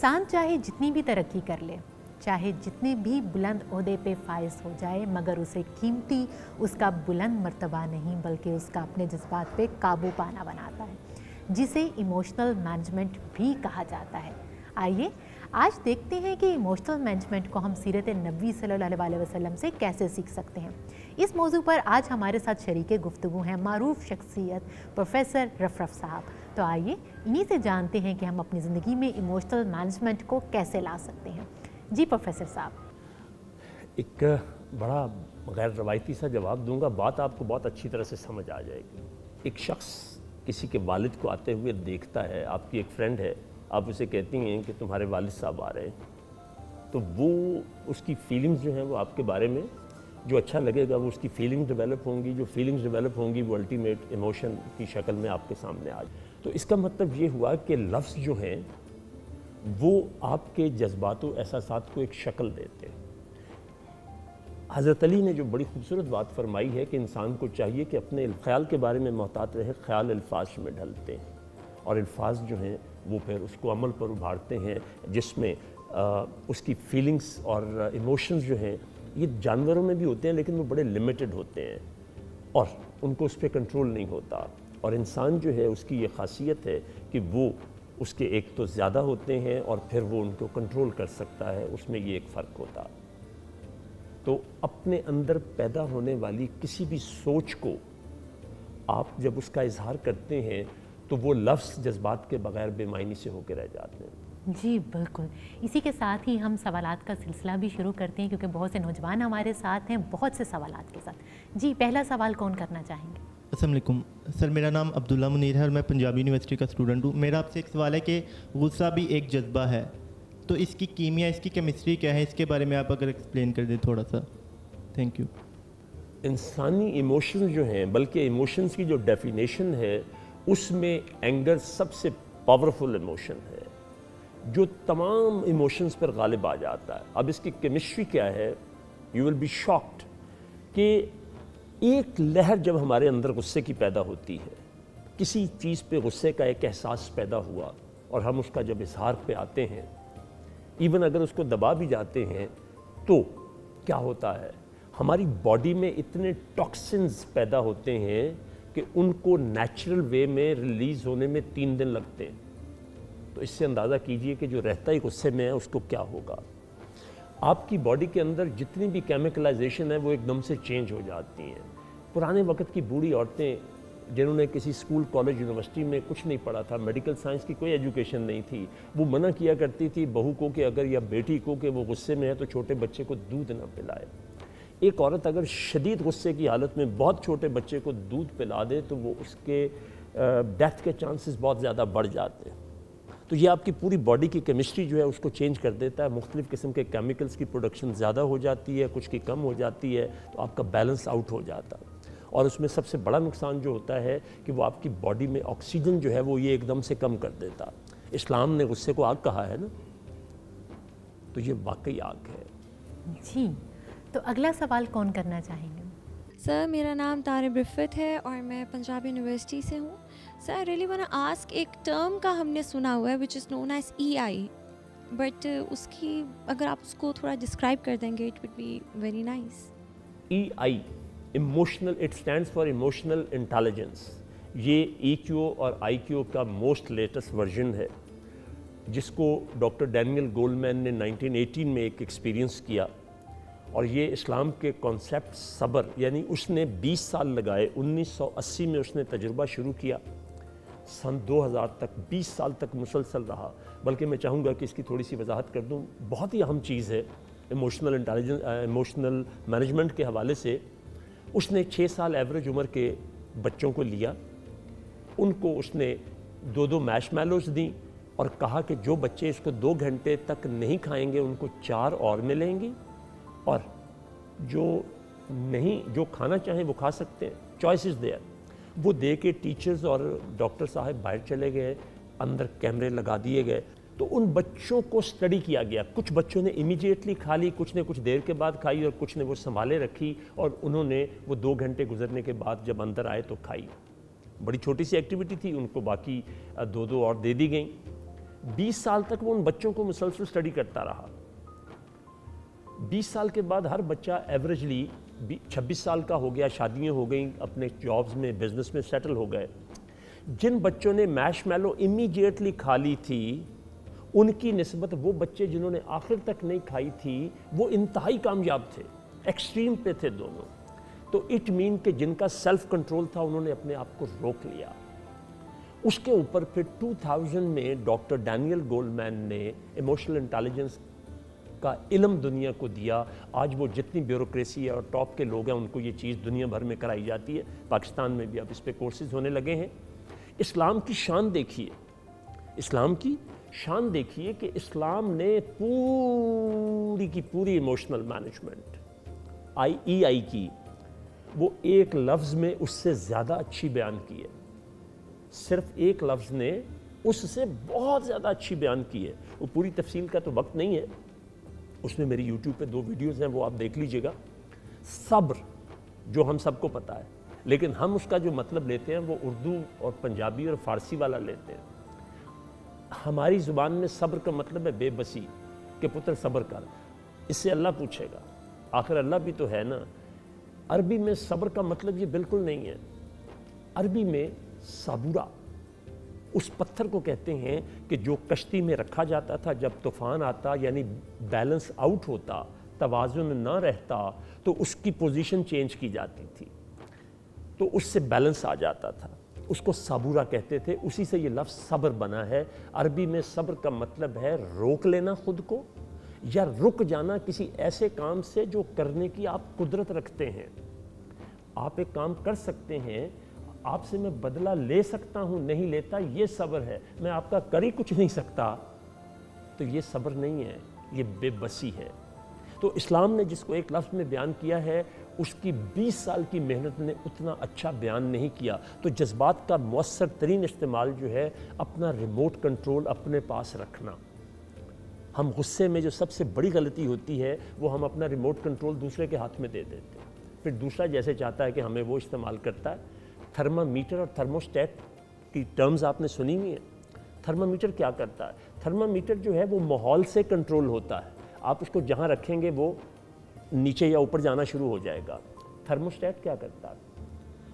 इंसान चाहे जितनी भी तरक्की कर ले, चाहे जितने भी बुलंद अहदे पे फायज हो जाए, मगर उसे कीमती, उसका बुलंद मर्तबा नहीं, बल्कि उसका अपने जज्बात पे काबू पाना बनाता है, जिसे इमोशनल मैनेजमेंट भी कहा जाता है। आइए, आज देखते हैं कि इमोशनल मैनेजमेंट को हम सीरत नबी अलैहि वसल्लम से कैसे सीख सकते हैं। इस मौजू पर आज हमारे साथ शरीक गुफ्तु हैं, मरूफ शख्सियत प्रोफेसर रफरफ साहब। तो आइए इन्हीं से जानते हैं कि हम अपनी ज़िंदगी में इमोशनल मैनेजमेंट को कैसे ला सकते हैं। जी, प्रोफेसर साहब। एक बड़ा गैर रवायती सा जवाब दूँगा। बात आपको बहुत अच्छी तरह से समझ आ जाएगी। एक शख्स किसी के वालिद को आते हुए देखता है, आपकी एक फ्रेंड है, आप उसे कहती हैं कि तुम्हारे वालिद साहब आ रहे हैं। तो वो उसकी फीलिंग्स जो हैं वो आपके बारे में, जो अच्छा लगेगा, वो उसकी फीलिंग्स डेवलप होंगी, जो फीलिंग्स डेवलप होंगी, वो अल्टीमेट इमोशन की शक्ल में आपके सामने आ जाए तो इसका मतलब ये हुआ कि लफ्ज़ जो हैं, वो आपके जज्बात एहसास को एक शक्ल देते हैं। हज़रत अली ने जो बड़ी खूबसूरत बात फरमाई है कि इंसान को चाहिए कि अपने ख्याल के बारे में मोहतात रहे, ख्याल अल्फाज में ढलते हैं। और अल्फाज जो हैं, वो फिर उसको अमल पर उभारते हैं, जिसमें उसकी फीलिंग्स और इमोशंस जो हैं, ये जानवरों में भी होते हैं, लेकिन वो बड़े लिमिटेड होते हैं। और उनको उस पर कंट्रोल नहीं होता। और इंसान जो है उसकी ये खासियत है कि वो उसके एक तो ज़्यादा होते हैं और फिर वो उनको कंट्रोल कर सकता है, उसमें ये एक फ़र्क होता। तो अपने अंदर पैदा होने वाली किसी भी सोच को आप जब उसका इजहार करते हैं तो वो लफ्ज़ जज्बात के बगैर बेमानी से होकर रह जाते हैं। जी, बिल्कुल। इसी के साथ ही हम सवाल का सिलसिला भी शुरू करते हैं, क्योंकि बहुत से नौजवान हमारे साथ हैं, बहुत से सवाल के साथ। जी, पहला सवाल कौन करना चाहेंगे? असलम सर, मेरा नाम अब्दुल्ला मुनीर है और मैं पंजाबी यूनिवर्सिटी का स्टूडेंट हूँ। मेरा आपसे एक सवाल है कि गुस्सा भी एक जज्बा है। तो इसकी कीमिया, इसकी केमिस्ट्री क्या है? इसके बारे में आप अगर एक्सप्लेन कर दें थोड़ा सा थैंक यू इंसानी इमोशंस जो हैं, बल्कि इमोशंस की जो डेफिनेशन है, उसमें एंगर सबसे पावरफुल इमोशन है। जो तमाम इमोशंस पर गालिब आ जाता है। अब इसकी केमिस्ट्री क्या है? यू विल बी शॉक्ड कि एक लहर जब हमारे अंदर गुस्से की पैदा होती है, किसी चीज़ पे गुस्से का एक एहसास पैदा हुआ और हम उसका जब इजहार पे आते हैं इवन अगर उसको दबा भी जाते हैं तो क्या होता है? हमारी बॉडी में इतने टॉक्सिन्स पैदा होते हैं कि उनको नेचुरल वे में रिलीज़ होने में तीन दिन लगते हैं। तो इससे अंदाज़ा कीजिए कि जो रहता ही गुस्से में है, उसको क्या होगा? आपकी बॉडी के अंदर जितनी भी केमिकलाइजेशन है, वो एकदम से चेंज हो जाती हैं। पुराने वक्त की बूढ़ी औरतें, जिन्होंने किसी स्कूल, कॉलेज यूनिवर्सिटी में कुछ नहीं पढ़ा था मेडिकल साइंस की कोई एजुकेशन नहीं थी, वो मना किया करती थी बहू को कि अगर या बेटी को कि वो गुस्से में है तो छोटे बच्चे को दूध ना पिलाए। एक औरत अगर शदीद गुस्से की हालत में बहुत छोटे बच्चे को दूध पिला दे तो वो उसके डेथ के चांसेस बहुत ज़्यादा बढ़ जाते हैं। तो ये आपकी पूरी बॉडी की केमिस्ट्री जो है उसको चेंज कर देता है। मुख्तलिफ़ किस्म के केमिकल्स की प्रोडक्शन ज़्यादा हो जाती है, कुछ की कम हो जाती है तो आपका बैलेंस आउट हो जाता है। और उसमें सबसे बड़ा नुकसान जो होता है कि वो आपकी बॉडी में ऑक्सीजन जो है वो ये एकदम से कम कर देता इस्लाम ने गुस्से को आग कहा है ना? तो ये वाकई आग है। जी तो अगला सवाल कौन करना चाहेंगे? सर मेरा नाम तारिब रिफत है और मैं पंजाब यूनिवर्सिटी से हूँ। Sir I really wanna ask एक टर्म का हमने सुना हुआ है which is known as E I but उसकी, अगर आप उसको थोड़ा डिस्क्राइब कर देंगे it would be very nice E I emotional it stand for emotional intelligence ये ई e क्यू और आई क्यू का मोस्ट लेटेस्ट वर्जन है, जिसको डॉक्टर डैनियल गोल्डमैन ने 1918 में एक एक्सपीरियंस किया। और ये इस्लाम के कॉन्सेप्ट सब्र यानी उसने 20 साल लगाए 1980 में उसने तजुर्बा शुरू किया। सन 2000 तक 20 साल तक मुसलसल रहा। बल्कि मैं चाहूँगा कि इसकी थोड़ी सी वजाहत कर दूँ। बहुत ही अहम चीज़ है इमोशनल इंटेलिजेंस इमोशनल मैनेजमेंट के हवाले से। उसने छः साल एवरेज उम्र के बच्चों को लिया। उनको उसने दो दो मैश मैलोज दी और कहा कि जो बच्चे इसको दो घंटे तक नहीं खाएँगे, उनको चार और मिलेंगी। और जो नहीं, जो खाना चाहें वो खा सकते हैं। चॉइस इज़ देयर वो दे के टीचर्स और डॉक्टर साहब बाहर चले गए, अंदर कैमरे लगा दिए गए। तो उन बच्चों को स्टडी किया गया। कुछ बच्चों ने इमीडिएटली खा ली, कुछ ने कुछ देर के बाद खाई और कुछ ने वो संभाले रखी और उन्होंने वो दो घंटे गुजरने के बाद जब अंदर आए तो खाई। बड़ी छोटी सी एक्टिविटी थी, उनको बाकी दो दो और दे दी गई। 20 साल तक वो उन बच्चों को मुसलसल स्टडी करता रहा। 20 साल के बाद हर बच्चा एवरेजली 26 साल का हो गया, शादियाँ हो गई, अपने जॉब्स में बिज़नेस में सेटल हो गए। जिन बच्चों ने मैश मैलो इमीडिएटली खा ली थी, उनकी नस्बत वो बच्चे जिन्होंने आखिर तक नहीं खाई थी, वो इंतहाई कामयाब थे एक्सट्रीम पे थे दोनों। तो इट मीन कि जिनका सेल्फ कंट्रोल था, उन्होंने अपने आप को रोक लिया। उसके ऊपर फिर 2000 में डॉक्टर डैनियल गोल्डमैन ने इमोशनल इंटेलिजेंस का इलम दुनिया को दिया। आज वो जितनी ब्यूरोक्रेसी है और टॉप के लोग हैं, उनको ये चीज़ दुनिया भर में कराई जाती है। पाकिस्तान में भी अब इस पर कोर्सेज होने लगे हैं। इस्लाम की शान देखिए। इस्लाम की शान देखिए कि इस्लाम ने पूरी की पूरी इमोशनल मैनेजमेंट आई ई आई की, वो एक लफ्ज़ में उससे ज़्यादा अच्छी बयान की है। सिर्फ़ एक लफ्ज़ ने उससे बहुत ज़्यादा अच्छी बयान की है। वो पूरी तफसील का तो वक्त नहीं है। उसमें मेरी यूट्यूब पे दो वीडियोस हैं, वो आप देख लीजिएगा। सब्र, जो हम सबको पता है। लेकिन हम उसका जो मतलब लेते हैं, वो उर्दू और पंजाबी और फ़ारसी वाला लेते हैं। हमारी ज़ुबान में सब्र का मतलब है बेबसी, के पुत्र सब्र कर। इससे अल्लाह पूछेगा, आखिर अल्लाह भी तो है ना? अरबी में सब्र का मतलब ये बिल्कुल नहीं है। अरबी में साबुरा उस पत्थर को कहते हैं कि जो कश्ती में रखा जाता था, जब तूफ़ान आता, यानी बैलेंस आउट होता तोज़ुन ना रहता तो उसकी पोजीशन चेंज की जाती थी। तो उससे बैलेंस आ जाता था। उसको साबुरा कहते थे। उसी से ये लफ्ज़ सब्र बना है। अरबी में सब्र का मतलब है रोक लेना खुद को, या रुक जाना किसी ऐसे काम से जो करने की आप कुदरत रखते हैं। आप एक काम कर सकते हैं आपसे मैं बदला ले सकता हूँ, नहीं लेता, ये सब्र है। मैं आपका कर ही कुछ नहीं सकता। तो ये सब्र नहीं है, ये बेबसी है। तो इस्लाम ने जिसको एक लफ्ज़ में बयान किया है, उसकी 20 साल की मेहनत ने उतना अच्छा बयान नहीं किया। तो जज्बात का मौसर तरीन इस्तेमाल जो है, अपना रिमोट कंट्रोल अपने पास रखना। हम गुस्से में जो सबसे बड़ी गलती होती है, वो हम अपना रिमोट कंट्रोल दूसरे के हाथ में दे देते हैं। फिर दूसरा जैसे चाहता है कि हमें वो इस्तेमाल करता है। थर्मामीटर और थर्मोस्टेट की टर्म्स आपने सुनी हुई हैं। थर्मामीटर क्या करता है? थर्मामीटर जो है वो माहौल से कंट्रोल होता है। आप उसको जहाँ रखेंगे वो नीचे या ऊपर जाना शुरू हो जाएगा। थर्मोस्टेट क्या करता है?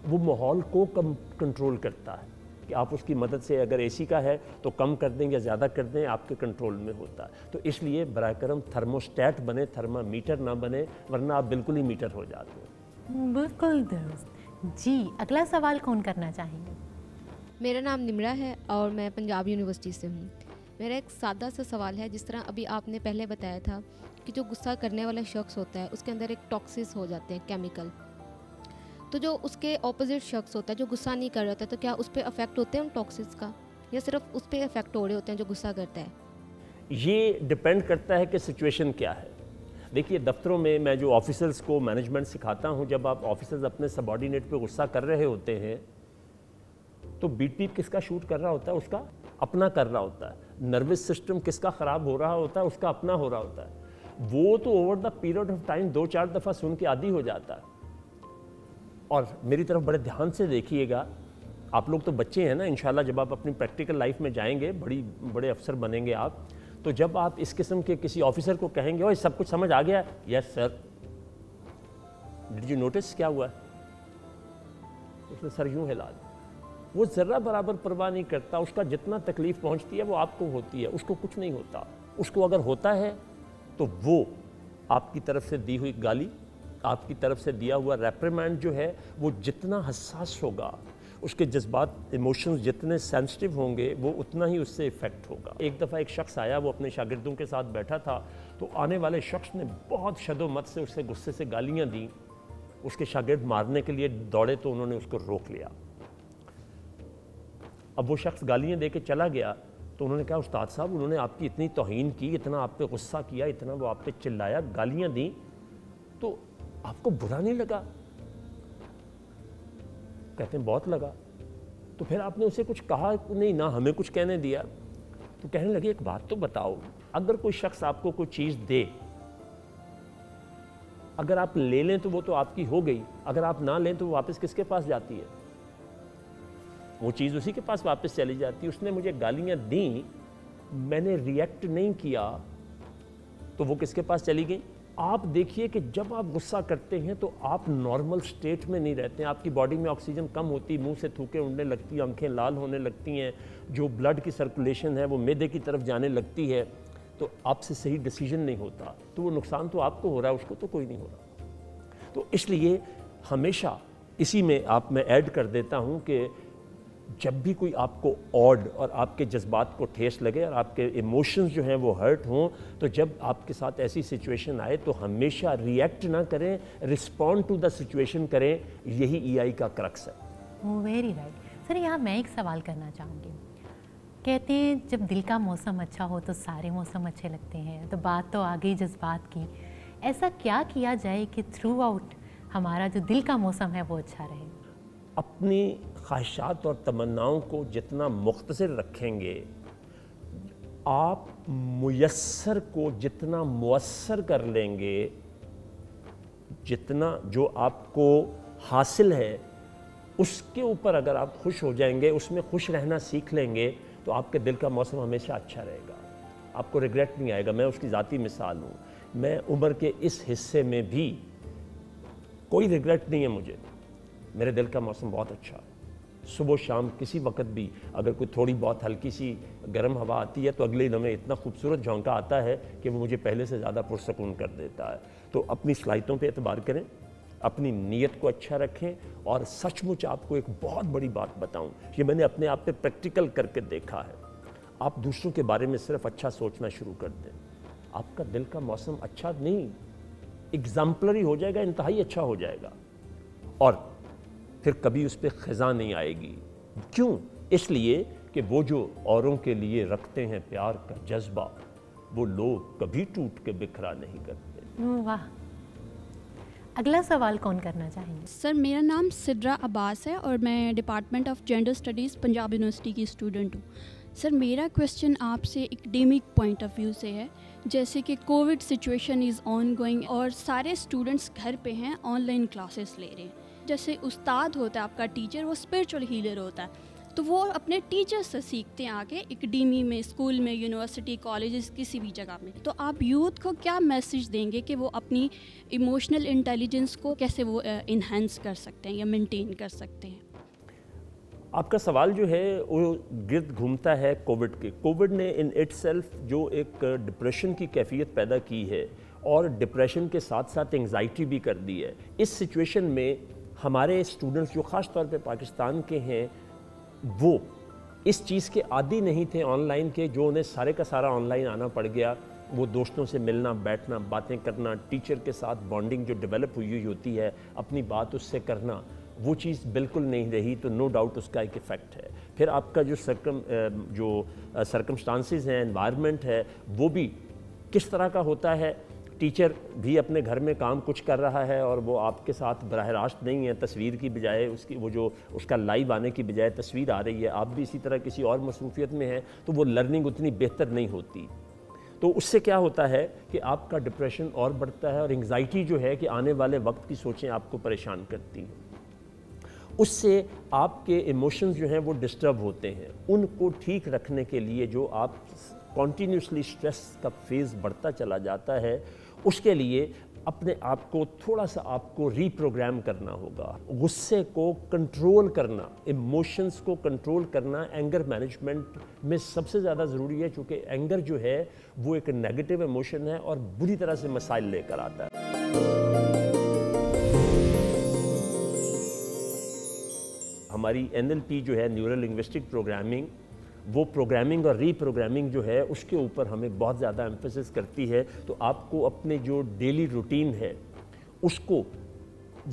वो माहौल को कम कंट्रोल करता है। कि आप उसकी मदद से अगर एसी का है तो कम कर दें या ज़्यादा कर दें, आपके कंट्रोल में होता है। तो इसलिए बर करम थर्मोस्टेट बने, थर्मामीटर ना बने, वरना आप बिल्कुल ही मीटर हो जाते हैं। बिल्कुल, दोस्त। जी अगला सवाल कौन करना चाहेंगे? मेरा नाम निमरा है और मैं पंजाब यूनिवर्सिटी से हूँ। मेरा एक सादा सा सवाल है जिस तरह अभी आपने पहले बताया था कि जो गुस्सा करने वाला शख्स होता है उसके अंदर एक टॉक्सिस हो जाते हैं केमिकल तो जो उसके ऑपोजिट शख्स होता है जो गुस्सा नहीं कर रहा होता तो क्या उस पर अफेक्ट होते हैं उन टॉक्सिस का? या सिर्फ़ उस पर अफेक्ट हो रहे होते हैं जो गुस्सा करता है? ये डिपेंड करता है कि सिचुएशन क्या है। देखिए, दफ्तरों में मैं जो ऑफिसर्स को मैनेजमेंट सिखाता हूँ, जब आप ऑफिसर्स अपने सबॉर्डिनेट पे गुस्सा कर रहे होते हैं तो बीट पीप किसका शूट कर रहा होता है? उसका अपना कर रहा होता है। नर्वस सिस्टम किसका ख़राब हो रहा होता है? उसका अपना हो रहा होता है। वो तो over the period of time दो चार दफ़ा सुन के आदि हो जाता है। और मेरी तरफ़ बड़े ध्यान से देखिएगा, आप लोग तो बच्चे हैं ना, इंशाल्लाह जब आप अपनी प्रैक्टिकल लाइफ में जाएँगे, बड़ी, बड़े अफसर बनेंगे आप तो जब आप इस किस्म के किसी ऑफिसर को कहेंगे और सब कुछ समझ आ गया? Yes sir did you notice क्या हुआ? उसने सर यूँ हिला दिया। वो ज़रा बराबर परवाह नहीं करता। उसका जितना तकलीफ़ पहुँचती है, वो आपको होती है। उसको कुछ नहीं होता। उसको अगर होता है तो वो आपकी तरफ़ से दी हुई गाली, आपकी तरफ़ से दिया हुआ रेप्रीमेंट जो है, वो जितना हसास होगा उसके जज्बात इमोशंस जितने सेंसिटिव होंगे, वो उतना ही उससे इफ़ेक्ट होगा। एक दफ़ा एक शख्स आया, वो अपने शागिर्दों के साथ बैठा था तो आने वाले शख्स ने बहुत शदोमत से उससे गुस्से से गालियाँ दी। उसके शागिर्द मारने के लिए दौड़े तो उन्होंने उसको रोक लिया। अब वो शख्स गालियाँ दे के चला गया तो उन्होंने कहा, उस्ताद साहब, उन्होंने आपकी इतनी तोहन की, इतना आप पे गुस्सा किया, इतना वो आप पे चिल्लाया, गालियाँ दी। तो आपको बुरा नहीं लगा? कहते हैं, बहुत लगा। तो फिर आपने उसे कुछ कहा, नहीं, ना, हमें कुछ कहने दिया। तो कहने लगे, एक बात तो बताओ, अगर कोई शख्स आपको कोई चीज़ दे, अगर आप ले लें तो वो तो आपकी हो गई, अगर आप ना लें तो वो वापस किसके पास जाती है? वो चीज़ उसी के पास वापस चली जाती है। उसने मुझे गालियाँ दी, मैंने रिएक्ट नहीं किया तो वो किसके पास चली गई? आप देखिए कि जब आप गुस्सा करते हैं तो आप नॉर्मल स्टेट में नहीं रहते हैं। आपकी बॉडी में ऑक्सीजन कम होती, मुँह से थूके उड़ने लगती, आँखें लाल होने लगती हैं, जो ब्लड की सर्कुलेशन है, वो मैदे की तरफ़ जाने लगती है तो आपसे सही डिसीज़न नहीं होता। तो वो नुकसान तो आपको हो रहा है, उसको तो कोई नहीं हो रहा। तो इसलिए हमेशा इसी में आप, मैं ऐड कर देता हूँ कि जब भी कोई आपको ऑड और आपके जज्बात को ठेस लगे और आपके इमोशंस जो हैं वो हर्ट हों तो जब आपके साथ ऐसी सिचुएशन आए तो हमेशा रिएक्ट ना करें रिस्पॉन्ड टू द सिचुएशन करें यही ईआई का क्रक्स है। वेरी राइट सर यहाँ मैं एक सवाल करना चाहूँगी। कहते हैं जब दिल का मौसम अच्छा हो तो सारे मौसम अच्छे लगते हैं। तो बात तो आ गई जज्बात की। ऐसा क्या किया जाए कि थ्रू आउट हमारा जो दिल का मौसम है वो अच्छा रहे? अपनी ख्वाहिशात और तमन्नाओं को जितना मुख्तर रखेंगे, आप मुयसर को जितना मुअसर कर लेंगे, जितना जो आपको हासिल है, उसके ऊपर अगर आप खुश हो जाएँगे, उसमें खुश रहना सीख लेंगे तो आपके दिल का मौसम हमेशा अच्छा रहेगा। आपको रिग्रेट नहीं आएगा। मैं उसकी ज़ाती मिसाल हूँ। मैं उम्र के इस हिस्से में भी कोई रिग्रेट नहीं है मुझे। मेरे दिल का मौसम बहुत अच्छा है। सुबह शाम किसी वक्त भी अगर कोई थोड़ी बहुत हल्की सी गर्म हवा आती है तो अगले दिन में इतना खूबसूरत झोंका आता है कि वो मुझे पहले से ज़्यादा पुरसकून कर देता है। तो अपनी सलाहितों पर एतबार करें, अपनी नीयत को अच्छा रखें और सचमुच आपको एक बहुत बड़ी बात बताऊँ, ये मैंने अपने आप पे प्रैक्टिकल करके देखा है। आप दूसरों के बारे में सिर्फ़ अच्छा सोचना शुरू कर दें। आपका दिल का मौसम अच्छा नहीं, एग्जाम्पलरी हो जाएगा, इंतहाई अच्छा हो जाएगा। और फिर कभी उस पर ख़ज़ा नहीं आएगी। क्यों? इसलिए कि वो जो औरों के लिए रखते हैं प्यार का जज्बा वो लोग कभी टूट के बिखरा नहीं करते। वाह। अगला सवाल कौन करना चाहेंगे? सर मेरा नाम सिद्रा अब्बास है और मैं department of gender studies Punjab University की स्टूडेंट हूँ। सर मेरा क्वेश्चन आपसे एकेडमिक पॉइंट ऑफ़ व्यू से है। जैसे कि Covid situation is on going और सारे स्टूडेंट्स घर पे हैं ऑनलाइन क्लासेस ले रहे हैं। जैसे उस्ताद होता है, आपका टीचर वो स्पिरिचुअल हीलर होता है। तो वो अपने टीचर से सीखते हैं आगे एकेडमी में स्कूल में यूनिवर्सिटी कॉलेजेस किसी भी जगह में। तो आप यूथ को क्या मैसेज देंगे कि वो अपनी इमोशनल इंटेलिजेंस को कैसे वो इन्हेंस कर सकते हैं या मेंटेन कर सकते हैं? आपका सवाल जो है, वो गिरद घूमता है कोविड के। कोविड ने इन इट जो एक डिप्रेशन की कैफियत पैदा की है और डिप्रेशन के साथ साथ एंजाइटी भी कर दी है। इस सिचुएशन में हमारे स्टूडेंट्स जो ख़ास तौर पे पाकिस्तान के हैं, वो इस चीज़ के आदि नहीं थे ऑनलाइन के, जो उन्हें सारे का सारा ऑनलाइन आना पड़ गया। वो दोस्तों से मिलना, बैठना, बातें करना टीचर के साथ बॉन्डिंग जो डेवलप हुई होती है, अपनी बात उससे करना, वो चीज़ बिल्कुल नहीं रही तो नो डाउट उसका एक इफ़ेक्ट है। फिर आपका जो सरकम जो सरकमस्टांसिस हैं इन्वायरमेंट है, वो भी किस तरह का होता है? टीचर भी अपने घर में काम कुछ कर रहा है और वो आपके साथ बरह रास्त नहीं है, तस्वीर की बजाय उसकी, वो जो उसका लाइव आने की बजाय तस्वीर आ रही है, आप भी इसी तरह किसी और मसरूफियत में हैं तो वो लर्निंग उतनी बेहतर नहीं होती। तो उससे क्या होता है कि आपका डिप्रेशन और बढ़ता है और एंग्जाइटी जो है कि आने वाले वक्त की सोचें आपको परेशान करती हैं। उससे आपके इमोशंस जो हैं वो डिस्टर्ब होते हैं। उनको ठीक रखने के लिए जो आप कॉन्टीन्यूसली स्ट्रेस का फ़ेज़ बढ़ता चला जाता है उसके लिए अपने आप को, थोड़ा सा आपको रीप्रोग्राम करना होगा। गुस्से को कंट्रोल करना इमोशंस को कंट्रोल करना एंगर मैनेजमेंट में सबसे ज़्यादा ज़रूरी है, क्योंकि एंगर जो है, वो एक नेगेटिव इमोशन है और बुरी तरह से मसाइल लेकर आता है। हमारी एनएलपी जो है न्यूरल लिंग्विस्टिक प्रोग्रामिंग वो प्रोग्रामिंग और रीप्रोग्रामिंग जो है, उसके ऊपर हमें बहुत ज़्यादा एम्फोसिस करती है। तो आपको अपने जो डेली रूटीन है, उसको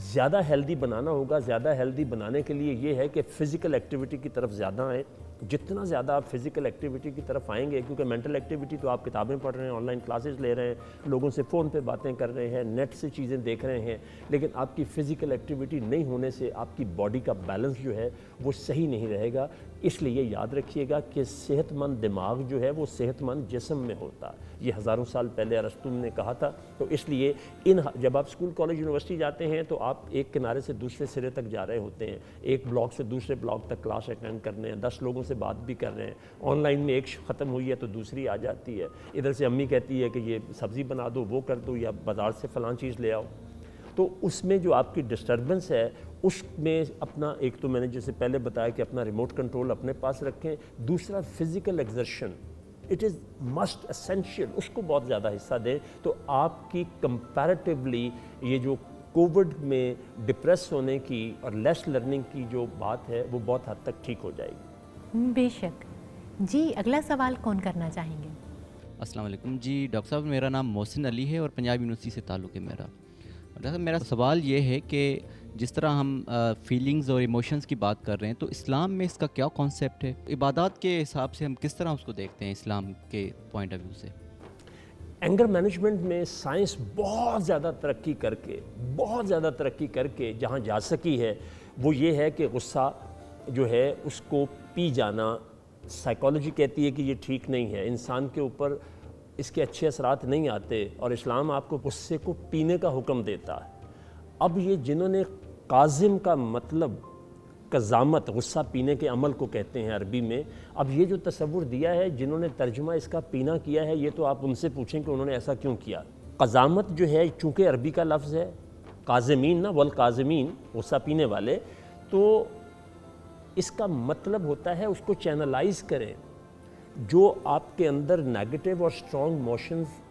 ज़्यादा हेल्दी बनाना होगा। ज़्यादा हेल्दी बनाने के लिए ये है कि फ़िज़िकल एक्टिविटी की तरफ़ ज़्यादा आए। जितना ज़्यादा आप फ़िज़िकल एक्टिविटी की तरफ़ आएँगे, क्योंकि मेंटल एक्टिविटी तो आप किताबें पढ़ रहे हैं ऑनलाइन क्लासेस ले रहे हैं, लोगों से फ़ोन पे बातें कर रहे हैं नेट से चीज़ें देख रहे हैं, लेकिन आपकी फ़िज़िकल एक्टिविटी नहीं होने से आपकी बॉडी का बैलेंस जो है, वो सही नहीं रहेगा। इसलिए याद रखिएगा कि सेहतमंद दिमाग जो है, वो सेहतमंद जिसम में होता ये हज़ारों साल पहले अरस्तुम ने कहा था। तो इसलिए इन जब आप स्कूल कॉलेज यूनिवर्सिटी जाते हैं तो आप एक किनारे से दूसरे सिरे तक जा रहे होते हैं। एक ब्लॉक से दूसरे ब्लॉक तक क्लास अटेंड करने हैं। दस लोगों से से बात भी कर रहे हैं। ऑनलाइन में एक ख़त्म हुई है तो दूसरी आ जाती है। इधर से अम्मी कहती है कि ये सब्ज़ी बना दो, वो कर दो या बाज़ार से फ़लाँ चीज़ ले आओ। तो उसमें जो आपकी डिस्टर्बेंस है, उसमें अपना, एक तो मैंने जैसे पहले बताया कि अपना रिमोट कंट्रोल अपने पास रखें। दूसरा physical exertion it is must essential उसको बहुत ज़्यादा हिस्सा दें। तो आपकी कंपैरेटिवली ये जो कोविड में डिप्रेस होने की और लेस लर्निंग की जो बात है, वो बहुत हद तक ठीक हो जाएगी। बेशक। जी अगला सवाल कौन करना चाहेंगे? अस्सलाम वालेकुम। जी डॉक्टर साहब मेरा नाम मोहसिन अली है और पंजाब यूनिवर्सिटी से ताल्लुक़ है मेरा। डॉक्टर साहब मेरा सवाल ये है कि जिस तरह हम फीलिंग्स और इमोशंस की बात कर रहे हैं तो इस्लाम में इसका क्या कॉन्सेप्ट है? इबादत के हिसाब से हम किस तरह उसको देखते हैं इस्लाम के पॉइंट ऑफ़ व्यू से? एंगर मैनेजमेंट में साइंस बहुत ज़्यादा तरक्की करके बहुत ज़्यादा तरक्की करके जहाँ जा सकी है वो ये है कि गुस्सा जो है, उसको पी जाना साइकोलॉजी कहती है कि ये ठीक नहीं है। इंसान के ऊपर इसके अच्छे असरात नहीं आते और इस्लाम आपको गुस्से को पीने का हुक्म देता है। अब ये जिन्होंने काजिम का मतलब कजामत, गुस्सा पीने के अमल को कहते हैं अरबी में, अब ये जो तस्वुर दिया है, जिन्होंने तर्जमा इसका पीना किया है, ये तो आप उनसे पूछें कि उन्होंने ऐसा क्यों किया। कजामत जो है, चूँकि अरबी का लफ्ज़ है, काजमीन ना, वल काजमीन, गुस्सा पीने वाले तो इसका मतलब होता है उसको चैनलाइज करें। जो आपके अंदर नेगेटिव और स्ट्रॉन्ग मोशंस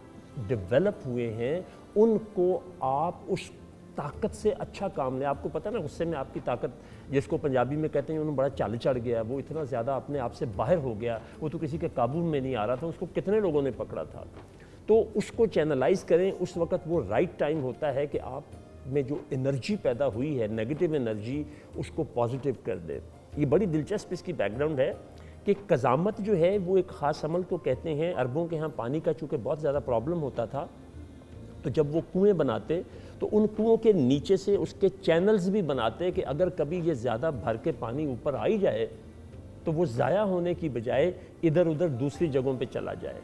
डेवलप हुए हैं, उनको आप उस ताकत से अच्छा काम लें। आपको पता है ना, गुस्से में आपकी ताकत, जिसको पंजाबी में कहते हैं, उन्होंने बड़ा चाल चढ़ गया, वो इतना ज़्यादा अपने आप से बाहर हो गया, वो तो किसी के काबू में नहीं आ रहा था, उसको कितने लोगों ने पकड़ा था? तो उसको चैनलाइज करें, उस वक्त वो राइट टाइम होता है कि आप में जो एनर्जी पैदा हुई है नेगेटिव एनर्जी उसको पॉजिटिव कर दे। ये बड़ी दिलचस्प इसकी बैकग्राउंड है कि कजामत जो है, वो एक ख़ास अमल को कहते हैं। अरबों के यहाँ पानी का चूँकि बहुत ज़्यादा प्रॉब्लम होता था तो जब वो कुएँ बनाते तो उन कुओं के नीचे से उसके चैनल्स भी बनाते कि अगर कभी ये ज़्यादा भर के पानी ऊपर आई जाए तो वो ज़ाया होने की बजाय इधर उधर दूसरी जगहों पे चला जाए।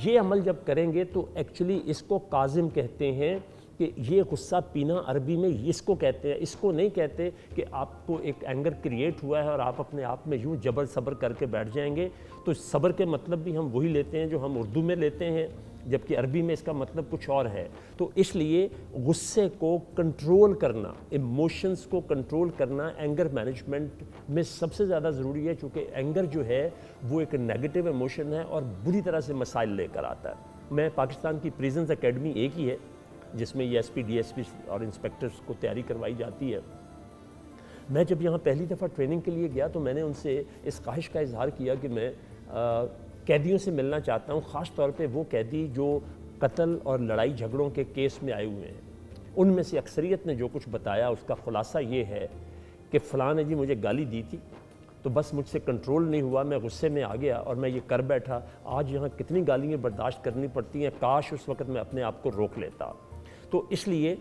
ये अमल जब करेंगे तो एक्चुअली इसको काजिम कहते हैं कि ये गुस्सा पीना अरबी में इसको कहते हैं, इसको नहीं कहते कि आपको एक एंगर क्रिएट हुआ है और आप अपने आप में यूँ जबर सबर करके बैठ जाएँगे। तो सबर के मतलब भी हम वही लेते हैं जो हम उर्दू में लेते हैं, जबकि अरबी में इसका मतलब कुछ और है। तो इसलिए गुस्से को कंट्रोल करना इमोशंस को कंट्रोल करना एंगर मैनेजमेंट में सबसे ज़्यादा ज़रूरी है क्योंकि एंगर जो है, वो एक नेगेटिव इमोशन है और बुरी तरह से मसाइल लेकर आता है। मैं पाकिस्तान की प्रिजेंस एकेडमी एक ही है। जिसमें ये एस पी और इंस्पेक्टर्स को तैयारी करवाई जाती है। मैं जब यहाँ पहली दफ़ा ट्रेनिंग के लिए गया तो मैंने उनसे इस ख्वाहिश का इजहार किया कि मैं आ, कैदियों से मिलना चाहता हूँ। ख़ास तौर पे वो कैदी जो कत्ल और लड़ाई झगड़ों के केस में आए हुए हैं। उनमें से अक्सरियत ने जो कुछ बताया उसका ख़ुलासा ये है कि फ़लाँ ने जी मुझे गाली दी थी तो बस मुझसे कंट्रोल नहीं हुआ मैं गुस्से में आ गया और मैं ये कर बैठा। आज यहाँ कितनी गालियाँ बर्दाश्त करनी पड़ती हैं? काश उस वक्त मैं अपने आप को रोक लेता। तो इसलिए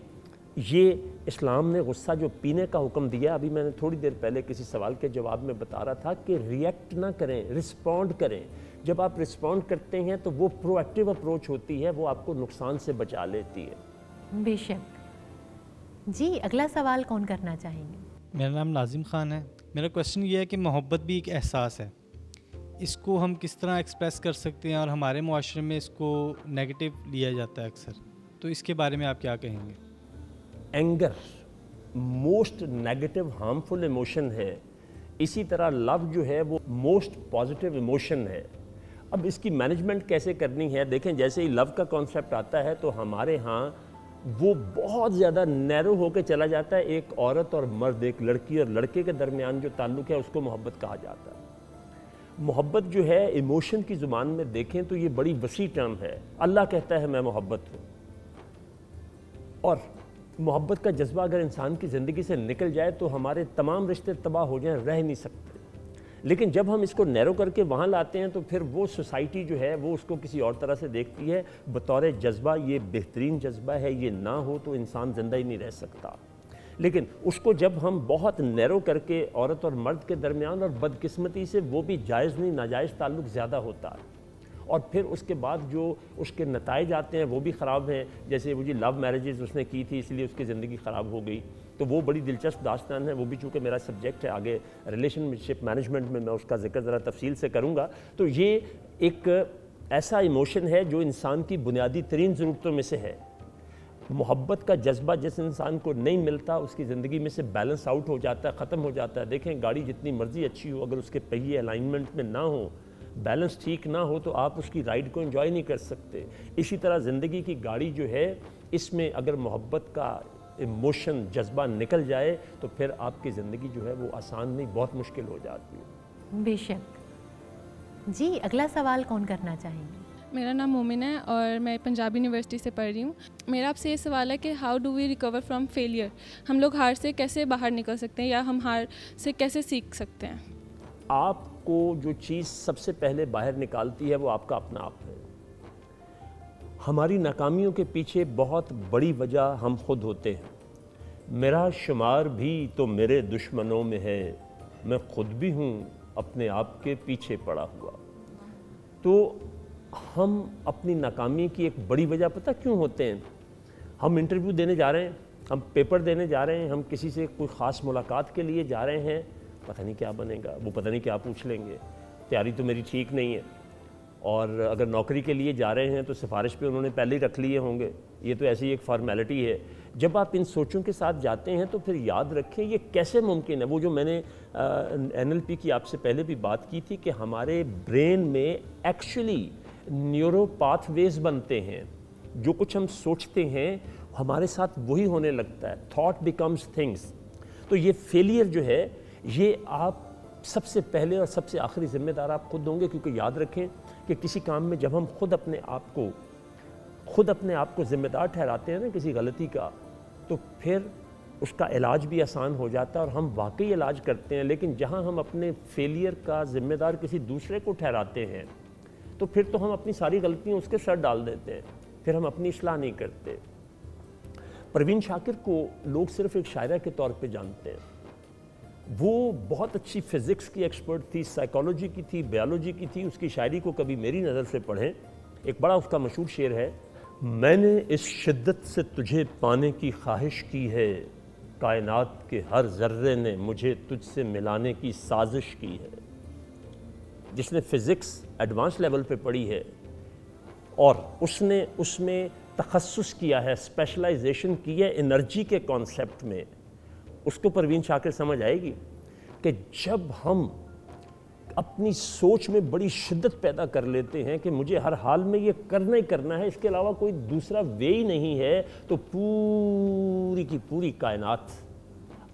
ये इस्लाम ने गुस्सा जो पीने का हुक्म दिया अभी मैंने थोड़ी देर पहले किसी सवाल के जवाब में बता रहा था कि रिएक्ट ना करें रिस्पॉन्ड करें। जब आप रिस्पॉन्ड करते हैं तो वो प्रोएक्टिव अप्रोच होती है वो आपको नुकसान से बचा लेती है। बेशक। जी अगला सवाल कौन करना चाहेंगे? मेरा नाम नाजिम ख़ान है। मेरा क्वेश्चन ये है कि मोहब्बत भी एक एहसास है। इसको हम किस तरह एक्सप्रेस कर सकते हैं और हमारे माशरे में इसको नेगेटिव लिया जाता है अक्सर? तो इसके बारे में आप क्या कहेंगे? Anger most negative harmful emotion है। इसी तरह लव जो है, वो मोस्ट पॉजिटिव इमोशन है। अब इसकी मैनेजमेंट कैसे करनी है? देखें, जैसे ही लव का कॉन्सेप्ट आता है तो हमारे यहाँ वो बहुत ज़्यादा नैरो होकर चला जाता है। एक औरत और मर्द, एक लड़की और लड़के के दरमियान जो ताल्लुक़ है, उसको मोहब्बत कहा जाता है। मोहब्बत जो है इमोशन की ज़ुबान में देखें तो ये बड़ी वसी टर्म है। अल्लाह कहता है, मैं मोहब्बत हूँ। और मोहब्बत का जज्बा अगर इंसान की ज़िंदगी से निकल जाए तो हमारे तमाम रिश्ते तबाह हो जाएँ, रह नहीं सकते। लेकिन जब हम इसको नैरो करके वहाँ लाते हैं तो फिर वो सोसाइटी जो है, वो उसको किसी और तरह से देखती है। बतौर जज्बा, ये बेहतरीन जज्बा है, ये ना हो तो इंसान ज़िंदा ही नहीं रह सकता। लेकिन उसको जब हम बहुत नैरो करके औरत और मर्द के दरमियान और बदकिस्मती से, वो भी जायज़ नहीं, नाजायज़ ताल्लुक ज़्यादा होता। है और फिर उसके बाद जो उसके नतज आते हैं, वो भी ख़राब हैं। जैसे वो जी लव मैरिजेज़ उसने की थी, इसलिए उसकी ज़िंदगी ख़राब हो गई। तो वो बड़ी दिलचस्प दास्तान है। वो भी चूँकि मेरा सब्जेक्ट है, आगे रिलेशनशिप मैनेजमेंट में मैं उसका ज़िक्र ज़रा तफसील से करूँगा। तो ये एक ऐसा इमोशन है जो इंसान की बुनियादी तरीन ज़रूरतों में से है। मोहब्बत का जज्बा जिस इंसान को नहीं मिलता, उसकी ज़िंदगी में से बैलेंस आउट हो जाता है ख़त्म हो जाता है। देखें, गाड़ी जितनी मर्ज़ी अच्छी हो, अगर उसके पहिए अलाइनमेंट में ना हो बैलेंस ठीक ना हो तो आप उसकी राइड को एंजॉय नहीं कर सकते। इसी तरह ज़िंदगी की गाड़ी जो है इसमें अगर मोहब्बत का इमोशन जज्बा निकल जाए तो फिर आपकी ज़िंदगी जो है वो आसान नहीं बहुत मुश्किल हो जाती है। बेशक। जी अगला सवाल कौन करना चाहेंगे? मेरा नाम मोमिन है और मैं पंजाब यूनिवर्सिटी से पढ़ रही हूँ। मेरा आपसे ये सवाल है कि how do we recover from failure हम लोग हार से कैसे बाहर निकल सकते हैं या हम हार से कैसे सीख सकते हैं? आपको जो चीज़ सबसे पहले बाहर निकालती है, वो आपका अपना आप है। हमारी नाकामियों के पीछे बहुत बड़ी वजह हम खुद होते हैं। मेरा शुमार भी तो मेरे दुश्मनों में है। मैं खुद भी हूँ, अपने आप के पीछे पड़ा हुआ। तो हम अपनी नाकामी की एक बड़ी वजह पता क्यों होते हैं? हम इंटरव्यू देने जा रहे हैं, हम पेपर देने जा रहे हैं, हम किसी से कोई ख़ास मुलाकात के लिए जा रहे हैं पता नहीं क्या बनेगा, वो पता नहीं क्या पूछ लेंगे। तैयारी तो मेरी ठीक नहीं है। और अगर नौकरी के लिए जा रहे हैं तो सिफारिश पे उन्होंने पहले ही रख लिए होंगे। ये तो ऐसी एक फॉर्मेलिटी है। जब आप इन सोचों के साथ जाते हैं तो फिर याद रखें, ये कैसे मुमकिन है? वो जो मैंने एनएलपी की आपसे पहले भी बात की थी कि हमारे ब्रेन में एक्चुअली न्यूरो पाथवेज बनते हैं। जो कुछ हम सोचते हैं, हमारे साथ वही होने लगता है। थॉट बिकम्स थिंग्स तो ये फेलियर जो है ये आप सबसे पहले और सबसे आखिरी जिम्मेदार आप खुद होंगे, क्योंकि याद रखें कि किसी काम में जब हम खुद अपने आप को, खुद अपने आप को ज़िम्मेदार ठहराते हैं ना किसी गलती का तो फिर उसका इलाज भी आसान हो जाता है और हम वाकई इलाज करते हैं। लेकिन जहाँ हम अपने फेलियर का ज़िम्मेदार किसी दूसरे को ठहराते हैं तो फिर तो हम अपनी सारी गलतियाँ उसके सर डाल देते हैं, फिर हम अपनी असलाह नहीं करते। परवीन शाकिर को लोग सिर्फ़ एक शायरा के तौर पे जानते हैं। वो बहुत अच्छी फिज़िक्स की एक्सपर्ट थी साइकोलॉजी की थी बायोलॉजी की थी, उसकी शायरी को कभी मेरी नज़र से पढ़ें। एक बड़ा उसका मशहूर शेर है, मैंने इस शिद्दत से तुझे पाने की ख्वाहिश की है, कायनात के हर जर्रे ने मुझे तुझसे मिलाने की साजिश की है। जिसने फ़िज़िक्स एडवांस लेवल पे पढ़ी है, और उसने उसमें तखसस किया है स्पेशलाइजेशन की है एनर्जी के कॉन्सेप्ट में। उसको परवीन शाकिर समझ आएगी कि जब हम अपनी सोच में बड़ी शिद्दत पैदा कर लेते हैं कि मुझे हर हाल में ये करना ही करना है, इसके अलावा कोई दूसरा वे ही नहीं है तो पूरी की पूरी कायनात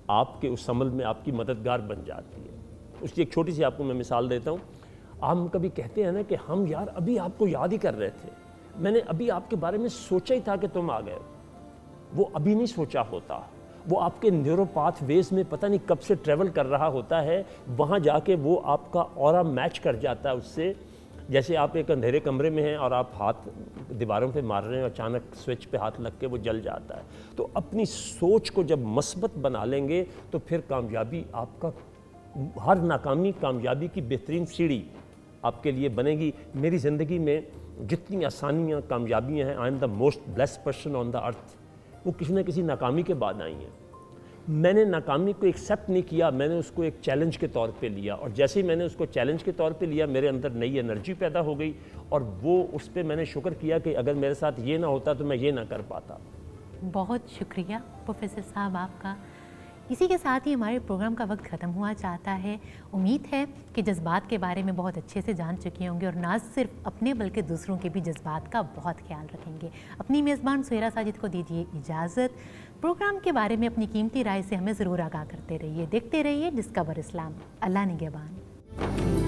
आपके उस अमल में आपकी मददगार बन जाती है। उसकी एक छोटी सी आपको मैं मिसाल देता हूँ। हम कभी कहते हैं ना कि हम यार अभी आपको याद ही कर रहे थे। मैंने अभी आपके बारे में सोचा ही था कि तुम आ गए। वो अभी नहीं सोचा होता। वो आपके न्यूरोपाथ वेज में पता नहीं कब से ट्रेवल कर रहा होता है, वहाँ जाके वो आपका और मैच कर जाता है उससे। जैसे आप एक अंधेरे कमरे में हैं और आप हाथ दीवारों पे मार रहे हैं अचानक स्विच पे हाथ लग के वो जल जाता है। तो अपनी सोच को जब मस्बत बना लेंगे तो फिर कामयाबी आपका, हर नाकामी कामयाबी की बेहतरीन सीढ़ी आपके लिए बनेगी। मेरी ज़िंदगी में जितनी आसानियाँ, कामयाबियाँ हैं I am the most blessed person on the earth वो किसी ना किसी नाकामी के बाद आई हैं। मैंने नाकामी को एक्सेप्ट नहीं किया, मैंने उसको एक चैलेंज के तौर पे लिया। और जैसे ही मैंने उसको चैलेंज के तौर पे लिया, मेरे अंदर नई एनर्जी पैदा हो गई और वो उस पर मैंने शुक्र किया कि अगर मेरे साथ ये ना होता तो मैं ये ना कर पाता। बहुत शुक्रिया, प्रोफेसर साहब, आपका इसी के साथ ही हमारे प्रोग्राम का वक्त ख़त्म हुआ चाहता है। उम्मीद है कि जज्बात के बारे में बहुत अच्छे से जान चुके होंगे और ना सिर्फ़ अपने, बल्कि दूसरों के भी जज्बात का बहुत ख्याल रखेंगे। अपनी मेज़बान सुहरा साजिद को दीजिए इजाज़त। प्रोग्राम के बारे में अपनी कीमती राय से हमें ज़रूर आगाह करते रहिए। देखते रहिए डिस्कवर इस्लाम। अल्लाह निगेबान।